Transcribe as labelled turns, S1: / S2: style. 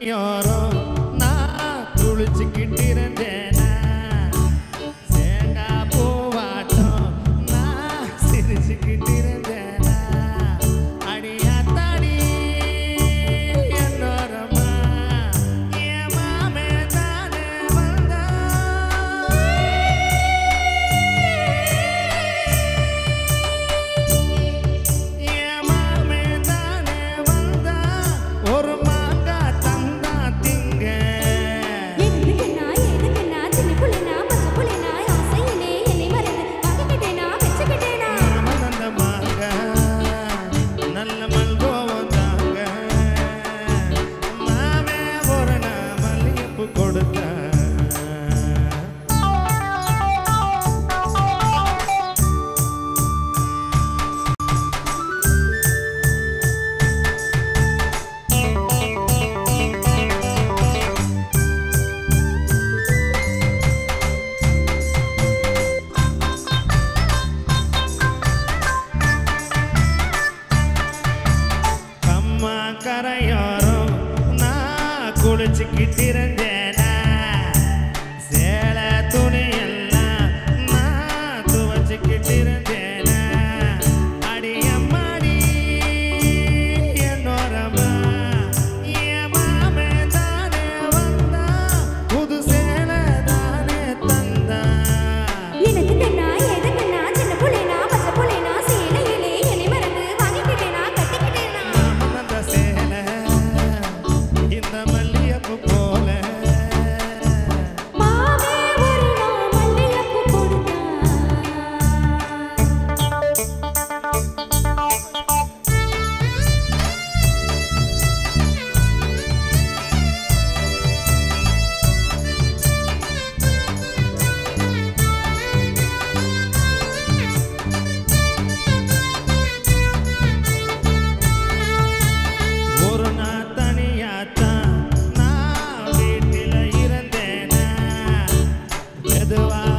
S1: யாரோ நான் குளிச்சுக்கிட்டே கரையோரம் நான் குளிச்சுக்கிட்டு இருந்தேனா சேலை துணி எல்லாம் நான் துவச்சுக்கிட்டு the one.